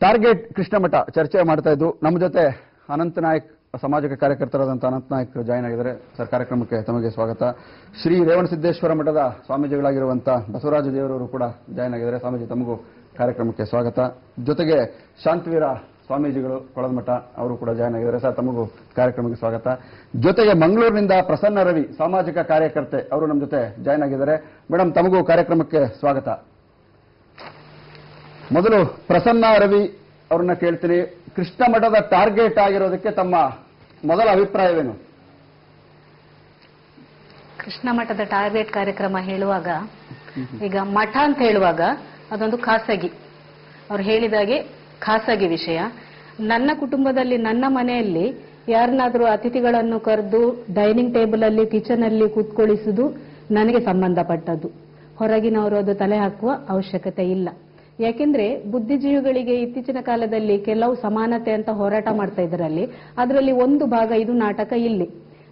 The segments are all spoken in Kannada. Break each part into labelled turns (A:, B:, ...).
A: ಟಾರ್ಗೆಟ್ ಕೃಷ್ಣಮಠ ಚರ್ಚೆ ಮಾಡ್ತಾ ಇದ್ದು, ನಮ್ಮ ಜೊತೆ ಅನಂತ ನಾಯಕ್, ಸಾಮಾಜಿಕ ಕಾರ್ಯಕರ್ತರಾದಂಥ ಅನಂತ ನಾಯಕ್ ಜಾಯ್ನ್ ಆಗಿದ್ದಾರೆ. ಸರ್, ಕಾರ್ಯಕ್ರಮಕ್ಕೆ ತಮಗೆ ಸ್ವಾಗತ. ಶ್ರೀ ರೇವಣಸಿದ್ದೇಶ್ವರ ಮಠದ ಸ್ವಾಮೀಜಿಗಳಾಗಿರುವಂಥ ಬಸವರಾಜ ದೇವರವರು ಕೂಡ ಜಾಯ್ನ್ ಆಗಿದ್ದಾರೆ. ಸ್ವಾಮೀಜಿ, ತಮಗೂ ಕಾರ್ಯಕ್ರಮಕ್ಕೆ ಸ್ವಾಗತ. ಜೊತೆಗೆ ಶಾಂತವೀರ ಸ್ವಾಮೀಜಿಗಳು ಕೊಳದಮಠ ಅವರು ಕೂಡ ಜಾಯ್ನ್ ಆಗಿದ್ದಾರೆ. ಸರ್, ತಮಗೂ ಕಾರ್ಯಕ್ರಮಕ್ಕೆ ಸ್ವಾಗತ. ಜೊತೆಗೆ ಮಂಗಳೂರಿನಿಂದ ಪ್ರಸನ್ನ ರವಿ, ಸಾಮಾಜಿಕ ಕಾರ್ಯಕರ್ತೆ, ಅವರು ನಮ್ಮ ಜೊತೆ ಜಾಯ್ನ್ ಆಗಿದ್ದಾರೆ. ಮೇಡಮ್, ತಮಗೂ ಕಾರ್ಯಕ್ರಮಕ್ಕೆ ಸ್ವಾಗತ. ಮೊದಲು ಪ್ರಸನ್ನ ರವಿ ಅವ್ರನ್ನ ಕೇಳ್ತೀನಿ. ಕೃಷ್ಣ ಮಠದ ಟಾರ್ಗೆಟ್ ಆಗಿರೋದಕ್ಕೆ ತಮ್ಮ ಮೊದಲ ಅಭಿಪ್ರಾಯವೇನು?
B: ಕೃಷ್ಣ ಮಠದ ಟಾರ್ಗೆಟ್ ಕಾರ್ಯಕ್ರಮ ಹೇಳುವಾಗ, ಈಗ ಮಠ ಅಂತ ಹೇಳುವಾಗ ಅದೊಂದು ಖಾಸಗಿ. ಅವ್ರು ಹೇಳಿದಾಗೆ ಖಾಸಗಿ ವಿಷಯ. ನನ್ನ ಕುಟುಂಬದಲ್ಲಿ, ನನ್ನ ಮನೆಯಲ್ಲಿ ಯಾರನ್ನಾದರೂ ಅತಿಥಿಗಳನ್ನು ಕರೆದು ಡೈನಿಂಗ್ ಟೇಬಲ್ ಅಲ್ಲಿ ಕಿಚನ್ ಅಲ್ಲಿ ಕೂತ್ಕೊಳ್ಳಿಸುವುದು ನನಗೆ ಸಂಬಂಧಪಟ್ಟದ್ದು. ಹೊರಗಿನವರು ಅದು ತಲೆ ಹಾಕುವ ಅವಶ್ಯಕತೆ ಇಲ್ಲ. ಯಾಕೆಂದ್ರೆ ಬುದ್ಧಿಜೀವಿಗಳಿಗೆ ಇತ್ತೀಚಿನ ಕಾಲದಲ್ಲಿ ಕೆಲವು ಸಮಾನತೆ ಅಂತ ಹೋರಾಟ ಮಾಡ್ತಾ ಇದರಲ್ಲಿ ಅದರಲ್ಲಿ ಒಂದು ಭಾಗ ಇದು ನಾಟಕ ಇಲ್ಲಿ.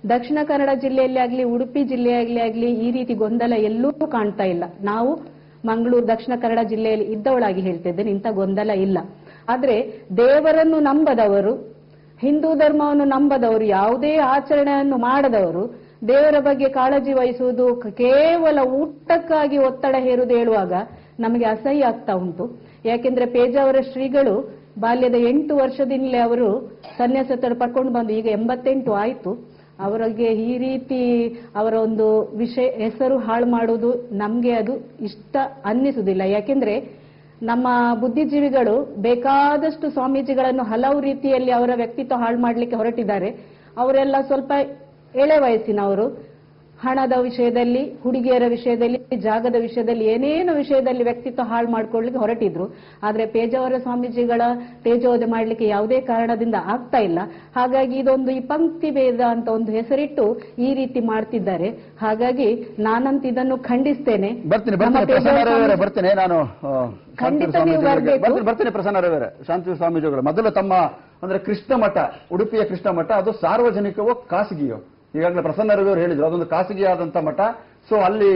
B: ದಕ್ಷಿಣ ಕನ್ನಡ ಜಿಲ್ಲೆಯಲ್ಲಿ ಆಗ್ಲಿ, ಉಡುಪಿ ಜಿಲ್ಲೆಯಾಗ್ಲಿ ಆಗ್ಲಿ ಈ ರೀತಿ ಗೊಂದಲ ಎಲ್ಲೂ ಕಾಣ್ತಾ ಇಲ್ಲ. ನಾವು ಮಂಗಳೂರು, ದಕ್ಷಿಣ ಕನ್ನಡ ಜಿಲ್ಲೆಯಲ್ಲಿ ಇದ್ದವಳಾಗಿ ಹೇಳ್ತಿದ್ದೇನೆ, ಇಂಥ ಗೊಂದಲ ಇಲ್ಲ. ಆದ್ರೆ ದೇವರನ್ನು ನಂಬದವರು, ಹಿಂದೂ ಧರ್ಮವನ್ನು ನಂಬದವರು, ಯಾವುದೇ ಆಚರಣೆಯನ್ನು ಮಾಡದವರು, ದೇವರ ಬಗ್ಗೆ ಕಾಳಜಿ ವಹಿಸುವುದು ಕೇವಲ ಊಟಕ್ಕಾಗಿ ಒತ್ತಡ ಹೇರುವುದು ಹೇಳುವಾಗ ನಮಗೆ ಅಸಹ್ಯ ಆಗ್ತಾ ಉಂಟು. ಯಾಕೆಂದ್ರೆ ಪೇಜಾವರ ಶ್ರೀಗಳು ಬಾಲ್ಯದ ಎಂಟು ವರ್ಷದಿಂದಲೇ ಅವರು ಸನ್ಯಾಸ ಪಡ್ಕೊಂಡು ಬಂದು, ಈಗ ಎಂಬತ್ತೆಂಟು ಆಯಿತು. ಅವರಿಗೆ ಈ ರೀತಿ ಅವರ ಒಂದು ವಿಷಯ, ಹೆಸರು ಹಾಳು ಮಾಡುವುದು ನಮಗೆ ಅದು ಇಷ್ಟ ಅನ್ನಿಸುವುದಿಲ್ಲ. ಯಾಕೆಂದ್ರೆ ನಮ್ಮ ಬುದ್ಧಿಜೀವಿಗಳು ಬೇಕಾದಷ್ಟು ಸ್ವಾಮೀಜಿಗಳನ್ನು ಹಲವು ರೀತಿಯಲ್ಲಿ ಅವರ ವ್ಯಕ್ತಿತ್ವ ಹಾಳು ಮಾಡಲಿಕ್ಕೆ ಹೊರಟಿದ್ದಾರೆ. ಅವರೆಲ್ಲ ಸ್ವಲ್ಪ ಎಳೆ ವಯಸ್ಸಿನವರು. ಹಣದ ವಿಷಯದಲ್ಲಿ ಹುಡುಗಿಯರ ವಿಷಯದಲ್ಲಿ ಜಾಗದ ವಿಷಯದಲ್ಲಿ ಏನೇನು ವಿಷಯದಲ್ಲಿ ವ್ಯಕ್ತಿತ್ವ ಹಾಳು ಮಾಡ್ಕೊಳ್ಳಿಕ್ಕೆ ಹೊರಟಿದ್ರು. ಆದ್ರೆ ಪೇಜಾವರ ಸ್ವಾಮೀಜಿಗಳ ತೇಜೋವಧೆ ಮಾಡಲಿಕ್ಕೆ ಯಾವುದೇ ಕಾರಣದಿಂದ ಆಗ್ತಾ ಇಲ್ಲ. ಹಾಗಾಗಿ ಇದೊಂದು ಈ ಪಂಕ್ತಿ ಭೇದ ಅಂತ ಒಂದು ಹೆಸರಿಟ್ಟು ಈ ರೀತಿ ಮಾಡ್ತಿದ್ದಾರೆ. ಹಾಗಾಗಿ ನಾನಂತ ಇದನ್ನು ಖಂಡಿಸ್ತೇನೆ.
A: ಬರ್ತೀನಿ ನಾನು. ಬರ್ತೀನಿ ಪ್ರಸನ್ನ ಶಾಂತಿ ಸ್ವಾಮೀಜಿಗಳು ಮೊದಲು ತಮ್ಮ ಅಂದ್ರೆ ಕೃಷ್ಣ ಮಠ ಉಡುಪಿಯ ಕೃಷ್ಣ ಮಠ ಅದು ಸಾರ್ವಜನಿಕವೋ ಖಾಸಗಿಯೋ? ಈಗಾಗಲೇ ಪ್ರಸನ್ನ ರವಿಯವರು ಹೇಳಿದ್ರು ಅದೊಂದು ಖಾಸಗಿಯಾದಂಥ ಮಠ. ಸೊ ಅಲ್ಲಿ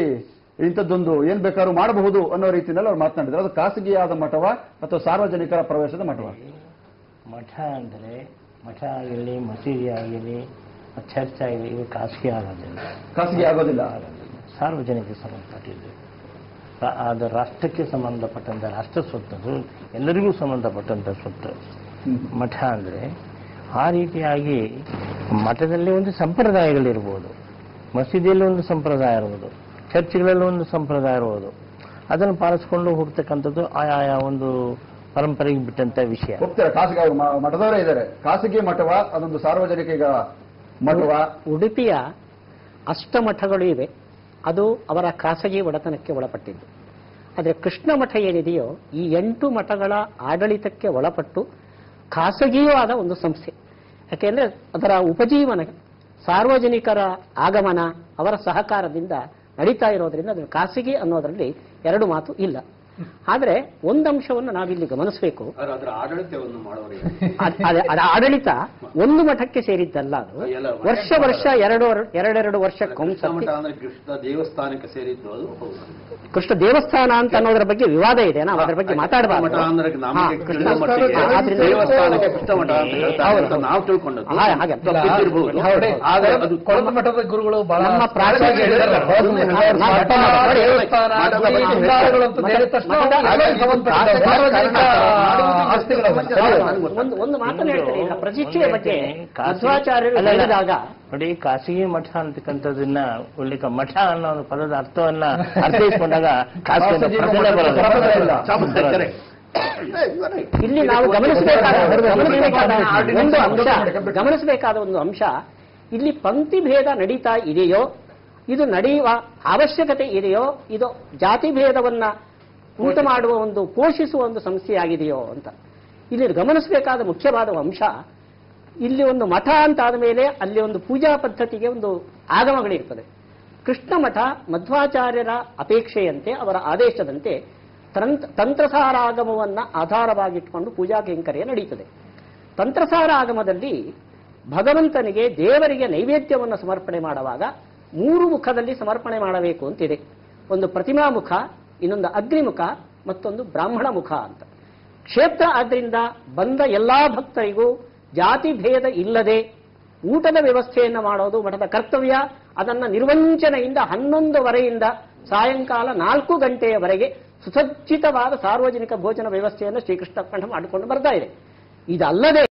A: ಇಂಥದ್ದೊಂದು ಏನ್ ಬೇಕಾದ್ರೂ ಮಾಡಬಹುದು ಅನ್ನೋ ರೀತಿಯಲ್ಲಿ ಅವ್ರು ಮಾತನಾಡಿದ್ರು. ಅದು ಖಾಸಗಿಯಾದ ಮಠವ ಅಥವಾ ಸಾರ್ವಜನಿಕರ ಪ್ರವೇಶದ ಮಠವ?
C: ಮಠ ಅಂದರೆ ಮಠ ಆಗಿರಲಿ ಮಸೀದಿ ಆಗಿರಲಿ ಚರ್ಚ್ ಆಗಿರಲಿ ಇವು ಖಾಸಗಿ ಆಗೋದಿಲ್ಲ
A: ಖಾಸಗಿ ಆಗೋದಿಲ್ಲ.
C: ಸಾರ್ವಜನಿಕ ಸಂಬಂಧಪಟ್ಟಿದ್ದು. ಅದು ರಾಷ್ಟ್ರಕ್ಕೆ ಸಂಬಂಧಪಟ್ಟಂಥ ರಾಷ್ಟ್ರ ಸ್ವತ್ತು ಎಲ್ಲರಿಗೂ ಸಂಬಂಧಪಟ್ಟಂಥ ಸ್ವತ್ತು. ಮಠ ಅಂದರೆ ಆ ರೀತಿಯಾಗಿ ಮಠದಲ್ಲಿ ಒಂದು ಸಂಪ್ರದಾಯಗಳಿರ್ಬೋದು. ಮಸೀದಿಯಲ್ಲಿ ಒಂದು ಸಂಪ್ರದಾಯ ಇರ್ಬೋದು. ಚರ್ಚ್ಗಳಲ್ಲಿ ಒಂದು ಸಂಪ್ರದಾಯ ಇರ್ಬೋದು. ಅದನ್ನು ಪಾಲಿಸ್ಕೊಂಡು ಹೋಗ್ತಕ್ಕಂಥದ್ದು ಆಯಾ ಒಂದು ಪರಂಪರೆಗೆ ಬಿಟ್ಟಂತ ವಿಷಯ.
A: ಹೋಗ್ತಾರೆ. ಖಾಸಗಿ ಅವ್ರು ಮಠದವರೇ ಇದ್ದಾರೆ. ಖಾಸಗಿ ಮಠವ ಅದೊಂದು ಸಾರ್ವಜನಿಕ ಈಗ ಮಠವ?
D: ಉಡುಪಿಯ ಅಷ್ಟಮಠಗಳು ಇವೆ. ಅದು ಅವರ ಖಾಸಗಿ ಒಡೆತನಕ್ಕೆ ಒಳಪಟ್ಟಿದ್ದು. ಆದರೆ ಕೃಷ್ಣ ಮಠ ಏನಿದೆಯೋ ಈ ಎಂಟು ಮಠಗಳ ಆಡಳಿತಕ್ಕೆ ಒಳಪಟ್ಟು ಖಾಸಗಿಯೂ ಆದ ಒಂದು ಸಂಸ್ಥೆ. ಯಾಕೆಂದ್ರೆ ಅದರ ಉಪಜೀವನ, ಸಾರ್ವಜನಿಕರ ಆಗಮನ, ಅವರ ಸಹಕಾರದಿಂದ ನಡೀತಾ ಇರೋದ್ರಿಂದ ಅದು ಖಾಸಗಿ ಅನ್ನೋದರಲ್ಲಿ ಎರಡು ಮಾತು ಇಲ್ಲ. ಆದರೆ ಒಂದಂಶವನ್ನು ನಾವಿಲ್ಲಿ ಗಮನಿಸಬೇಕು.
E: ಅದರ ಆಡಳಿತವನ್ನು ಮಾಡುವವರಿಗೆ
D: ಅದ್- ಆಡಳಿತ ಒಂದು ಮಠಕ್ಕೆ ಸೇರಿದ್ದಲ್ಲ ಅದು. ವರ್ಷ ವರ್ಷ ಎರಡು ಎರಡೆರಡು ವರ್ಷ
E: ಕೃಷ್ಣ ಕೃಷ್ಣ ದೇವಸ್ಥಾನಕ್ಕೆ ಸೇರಿದ್ದು ಅದು.
D: ಕೃಷ್ಣ ದೇವಸ್ಥಾನ ಅಂತ ಅನ್ನೋದ್ರ ಬಗ್ಗೆ ವಿವಾದ ಇದೆ ನಾವು ಅದರ ಬಗ್ಗೆ ಮಾತಾಡಬಾರ್ದು.
E: ಮಠ ಅಂದ್ರೆ
D: ಹಾ, ಕೃಷ್ಣ
E: ಕೃಷ್ಣ ಮಠಕ್ಕೆ
D: ಆದ್ರಿಂದ-
E: ದೇವಸ್ಥಾನಕ್ಕೆ ಕೃಷ್ಣ ಮಠ ಅಂತ ಹೇಳ್ತಾರೆ ನಾವು ತಿಳ್ಕೊಂಡದ್ದು.
D: ಹಾ, ಹಾಗೆ.
E: ತಪ್ಪಿದ್ದಿರ್ಬೋದು
D: ಹೌದು.
E: ಆದ್ರೆ ಅದು
F: ಕೊಳದ ಮಠದ ಗುರುಗಳು ಬಹಳ
D: ನಮ್ಮ ಪ್ರಾಚೀನ ಒಂದು ಒಂದು ಮಾತನ್ನು ಹೇಳ್ತಾರೆ ಈಗ ಪ್ರತಿಷ್ಠೆಯ ಬಗ್ಗೆ ಮಧ್ವಾಚಾರ್ಯರು ಹೇಳಿದಾಗ
C: ನೋಡಿ ಖಾಸಗಿ ಮಠ ಅಂತಕ್ಕಂಥದ್ದನ್ನ ಉಲ್ಲೇಖ ಮಠ ಅನ್ನೋ ಒಂದು ಪದದ ಅರ್ಥವನ್ನ ಅರ್ಥೈಸಿಕೊಂಡಾಗ ಖಾಸಗಿ ಬರೋದಿಲ್ಲ.
A: ಇಲ್ಲ.
D: ನಾವು ಗಮನಿಸಬೇಕಾದ ಗಮನಿಸಬೇಕಾದ ಒಂದು ಅಂಶ ಗಮನಿಸಬೇಕಾದ ಒಂದು ಅಂಶ ಇಲ್ಲಿ ಪಂಕ್ತಿ ಭೇದ ನಡೀತಾ ಇದೆಯೋ ಇದು ನಡೆಯುವ ಅವಶ್ಯಕತೆ ಇದೆಯೋ ಇದು ಜಾತಿ ಭೇದವನ್ನ ಉಂಟು ಮಾಡುವ ಒಂದು, ಪೋಷಿಸುವ ಒಂದು ಸಮಸ್ಯೆಯಾಗಿದೆಯೋ ಅಂತ. ಇಲ್ಲಿ ಗಮನಿಸಬೇಕಾದ ಮುಖ್ಯವಾದ ಅಂಶ, ಇಲ್ಲಿ ಒಂದು ಮಠ ಅಂತ ಆದಮೇಲೆ ಅಲ್ಲಿ ಒಂದು ಪೂಜಾ ಪದ್ಧತಿಗೆ ಒಂದು ಆಗಮಗಳಿರ್ತದೆ. ಕೃಷ್ಣ ಮಠ ಮಧ್ವಾಚಾರ್ಯರ ಅಪೇಕ್ಷೆಯಂತೆ, ಅವರ ಆದೇಶದಂತೆ ತಂತ್ರ ತಂತ್ರಸಾರ ಆಗಮವನ್ನು ಆಧಾರವಾಗಿಟ್ಟುಕೊಂಡು ಪೂಜಾ ಕೈಂಕರ್ಯ ನಡೆಯುತ್ತದೆ ತಂತ್ರಸಾರ ಆಗಮದಲ್ಲಿ ಭಗವಂತನಿಗೆ ದೇವರಿಗೆ ನೈವೇದ್ಯವನ್ನು ಸಮರ್ಪಣೆ ಮಾಡುವಾಗ ಮೂರು ಮುಖದಲ್ಲಿ ಸಮರ್ಪಣೆ ಮಾಡಬೇಕು ಅಂತಿದೆ. ಒಂದು ಪ್ರತಿಮಾ ಮುಖ ಇನ್ನೊಂದು ಅಗ್ನಿಮುಖ ಮತ್ತೊಂದು ಬ್ರಾಹ್ಮಣ ಮುಖ ಅಂತ. ಕ್ಷೇತ್ರ ಆದ್ದರಿಂದ ಬಂದ ಎಲ್ಲಾ ಭಕ್ತರಿಗೂ ಜಾತಿ ಭೇದ ಇಲ್ಲದೆ ಊಟದ ವ್ಯವಸ್ಥೆಯನ್ನು ಮಾಡೋದು ಮಠದ ಕರ್ತವ್ಯ. ಅದನ್ನ ನಿರ್ವಂಚನೆಯಿಂದ ಹನ್ನೊಂದುವರೆಯಿಂದ ಸಾಯಂಕಾಲ ನಾಲ್ಕು ಗಂಟೆಯವರೆಗೆ ಸುಸಜ್ಜಿತವಾದ ಸಾರ್ವಜನಿಕ ಭೋಜನ ವ್ಯವಸ್ಥೆಯನ್ನು ಶ್ರೀಕೃಷ್ಣ ಮಾಡಿಕೊಂಡು ಬರ್ತಾ ಇದೆ. ಇದಲ್ಲದೆ